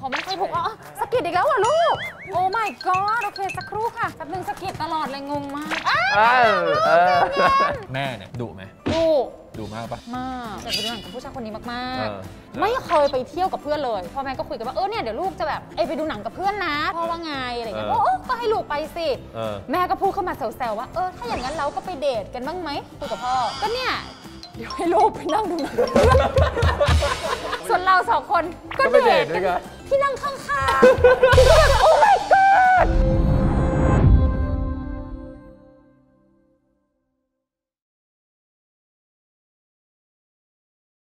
เขาไม่ค่อยถูกอ๋อสะกิดอีกแล้วเหรอลูก โอ้ my god โอเคสักครู่ค่ะแป๊บนึงสะกิดตลอดเลยงงมากอ้าวเออเออแม่เนี่ยดุไหมดูดุมากปะ มากอยากไปดูหนังกับผู้ชายคนนี้มากเออ ๆ ไม่เคยไปเที่ยวกับเพื่อนเลยพ่อแม่ก็คุยกันว่าเออเนี่ยเดี๋ยวลูกจะแบบเอยไปดูหนังกับเพื่อนนะพ่อว่าไงอะไรเงี้ยเออโอ้ก็ให้ลูกไปสิ เออ แม่ก็พูดเข้ามาแซวๆว่าเออถ้าอย่างนั้นเราก็ไปเดทกันบ้างไหมคุยกับพ่อ ก็เนี่ยเดี๋ยวให้ลูกไปนั่งดูหนังกับเพื่อนส่วนเราสองคนก็ก็ไปเดเดททด้วยกัน ที่นั่งข้างๆ